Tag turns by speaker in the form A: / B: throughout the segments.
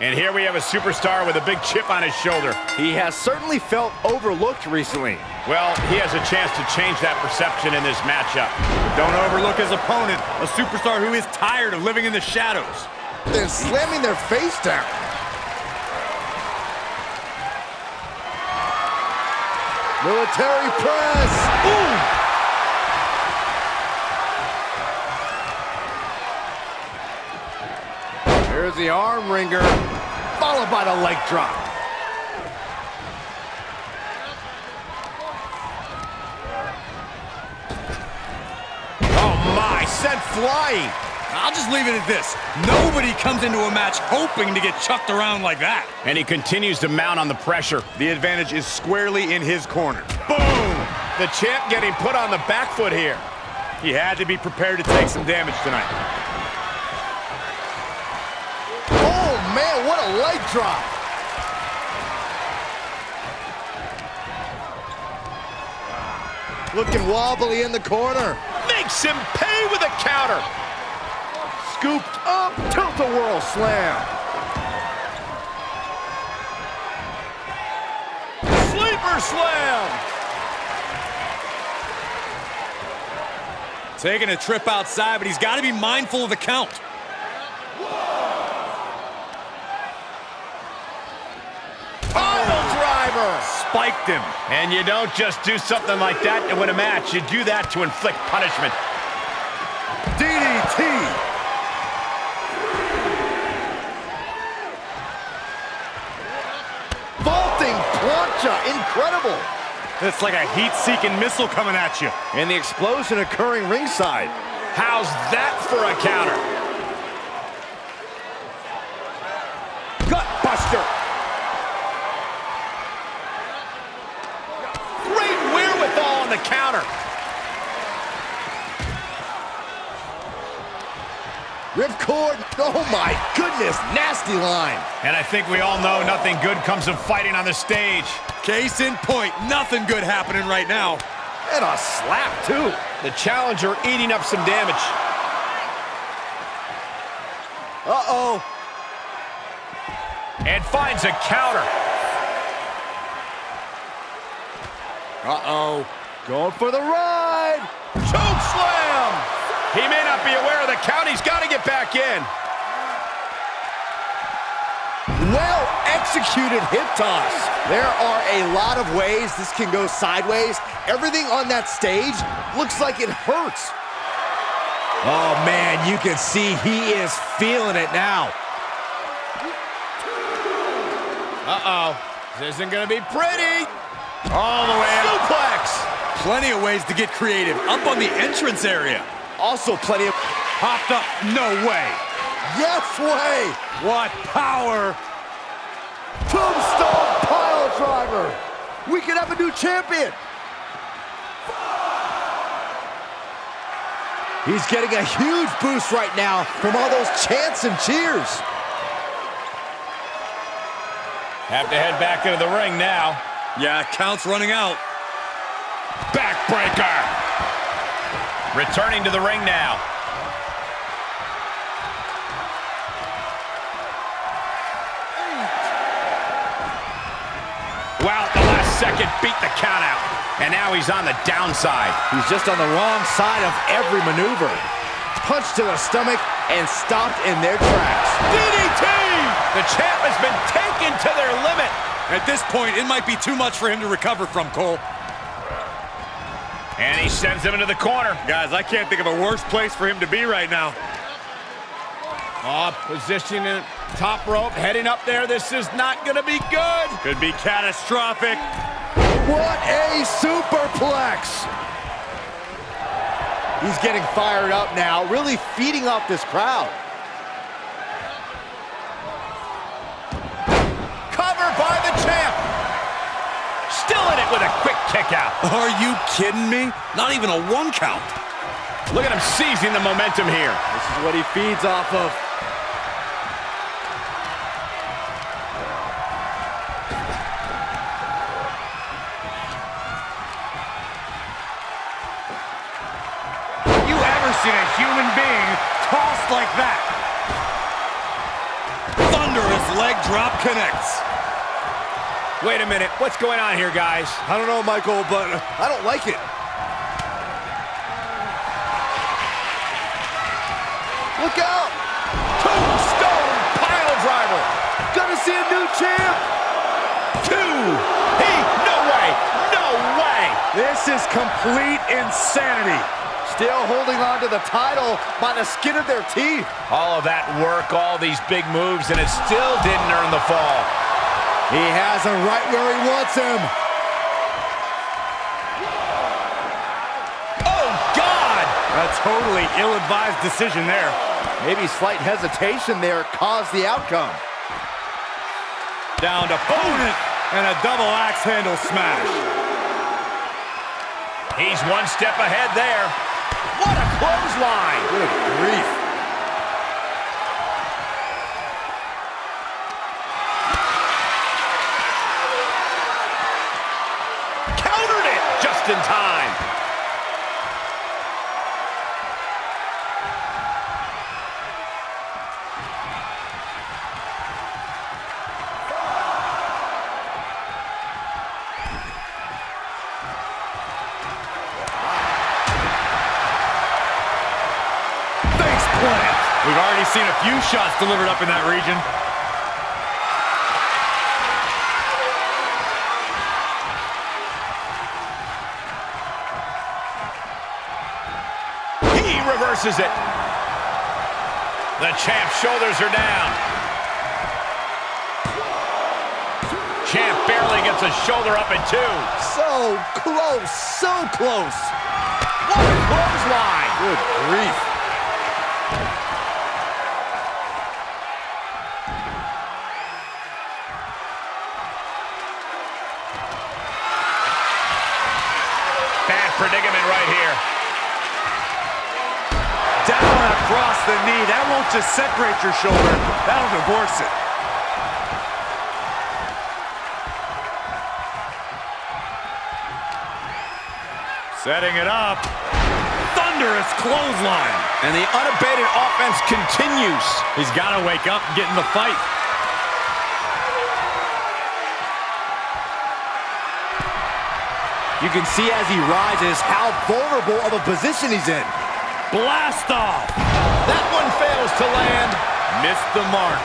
A: And here we have a superstar with a big chip on his shoulder.
B: He has certainly felt overlooked recently.
A: Well, he has a chance to change that perception in this matchup.
C: Don't overlook his opponent, a superstar who is tired of living in the shadows.
D: They're slamming their face down. Military press. Ooh. There's the arm wringer, followed by the leg drop.
C: Oh my, sent flying. I'll just leave it at this. Nobody comes into a match hoping to get chucked around like that.
A: And he continues to mount on the pressure.
C: The advantage is squarely in his corner.
A: Boom! The champ getting put on the back foot here.
C: He had to be prepared to take some damage tonight.
D: Man, what a leg drop. Looking wobbly in the corner.
A: Makes him pay with a counter.
D: Scooped up, tilt-a-whirl slam.
A: Sleeper slam.
C: Taking a trip outside, but he's got to be mindful of the count. Spiked him.
A: And you don't just do something like that to win a match. You do that to inflict punishment.
D: DDT. Vaulting plancha. Incredible.
C: It's like a heat-seeking missile coming at you.
D: And the explosion occurring ringside.
A: How's that for a counter? The counter.
D: Ripcord, oh my goodness, nasty line.
A: And I think we all know nothing good comes of fighting on the stage.
C: Case in point, nothing good happening right now.
D: And a slap, too.
A: The challenger eating up some damage.
D: Uh-oh.
A: And finds a counter.
D: Uh-oh. Going for the ride.
A: Choke slam. He may not be aware of the count. He's got to get back in.
D: Well executed hip toss. There are a lot of ways this can go sideways. Everything on that stage looks like it hurts. Oh, man, you can see he is feeling it now.
A: Uh-oh. This isn't going to be pretty. All the way
C: up. Suplex. Plenty of ways to get creative. Up on the entrance area.
D: Also plenty of...
C: Popped up. No way.
D: Yes way.
C: What power.
D: Tombstone pile driver. We could have a new champion. He's getting a huge boost right now from all those chants and cheers.
A: Have to head back into the ring now.
C: Yeah, count's running out.
A: Backbreaker. Returning to the ring now. Wow, at the last second, beat the count out. And now he's on the downside.
D: He's just on the wrong side of every maneuver. Punch to the stomach and stopped in their tracks.
A: DDT! The champ has been taken to their limit.
C: At this point, it might be too much for him to recover from, Cole.
A: And he sends him into the corner.
C: Guys, I can't think of a worse place for him to be right now.
A: Oh, positioning top rope, heading up there. This is not going to be good.
C: Could be catastrophic.
D: What a superplex. He's getting fired up now, really feeding off this crowd.
A: Cover by the champ. Still in it with a quick kick out.
C: Are you kidding me? Not even a one count.
A: Look at him seizing the momentum here.
D: This is what he feeds off of.
C: You ever seen a human being tossed like that? Thunderous leg drop connects.
A: Wait a minute. What's going on here, guys?
D: I don't know, Michael, but I don't like it. Look out!
A: Tombstone pile driver.
D: Gonna see a new champ!
A: Two. He. No way. No way.
B: This is complete insanity.
D: Still holding on to the title by the skin of their teeth.
A: All of that work, all these big moves, and it still didn't earn the fall.
D: He has him right where he wants him.
A: Oh, God!
C: A totally ill-advised decision there.
D: Maybe slight hesitation there caused the outcome.
C: Down to opponent and a double axe handle smash.
A: He's one step ahead there. What a clothesline!
D: Good grief.
C: We've seen a few shots delivered up in that region.
A: He reverses it. The champ's shoulders are down. Champ barely gets a shoulder up in two.
D: So close, so close.
A: What a clothesline!
D: Good grief.
A: Predicament right here.
C: Down across the knee. That won't just separate your shoulder. That'll divorce it. Setting it up. Thunderous clothesline.
A: And the unabated offense continues.
C: He's got to wake up and get in the fight.
D: You can see as he rises how vulnerable of a position he's in.
C: Blast off.
A: That one fails to land.
C: Missed the mark.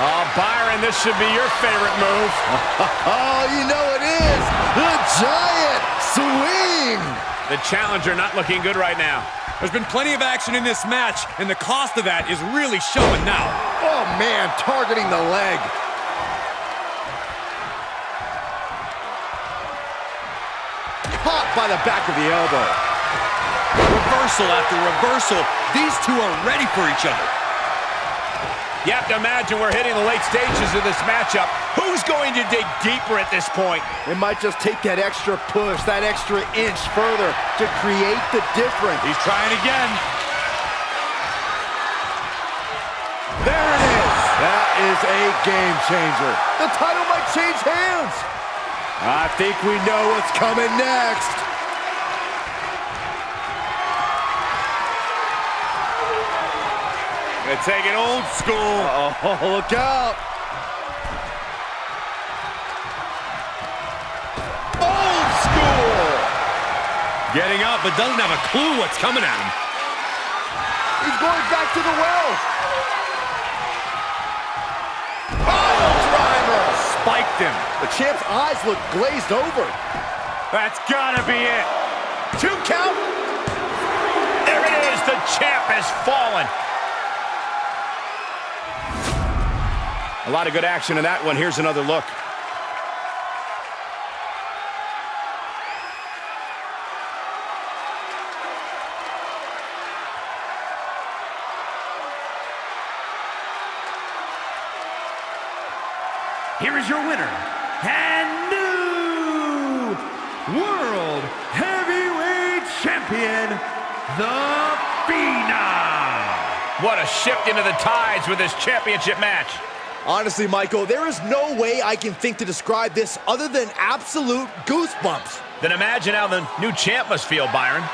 A: Oh, Byron, this should be your favorite move.
D: Oh, you know it is. The giant swing.
A: The challenger not looking good right now.
C: There's been plenty of action in this match, and the cost of that is really showing now.
D: Oh, man, targeting the leg. Caught by the back of the elbow.
C: Reversal after reversal. These two are ready for each other.
A: You have to imagine we're hitting the late stages of this matchup. Who's going to dig deeper at this point?
D: It might just take that extra push, that extra inch further to create the difference.
C: He's trying again. There it is.
D: That is a game changer. The title might change hands. I think we know what's coming next.
C: Gonna take it old school.
D: Oh, look out.
A: Old school!
C: Getting up, but doesn't have a clue what's coming at him.
D: He's going back to the well.
C: Him.
D: The champ's eyes look glazed over.
C: That's gotta be it.
A: Two count. There it is. The champ has fallen. A lot of good action in that one. Here's another look.
E: Is your winner and new World Heavyweight Champion, The Phenom.
A: What a shift into the tides with this championship match.
D: Honestly, Michael, there is no way I can think to describe this other than absolute goosebumps.
A: Then imagine how the new champ must feel, Byron.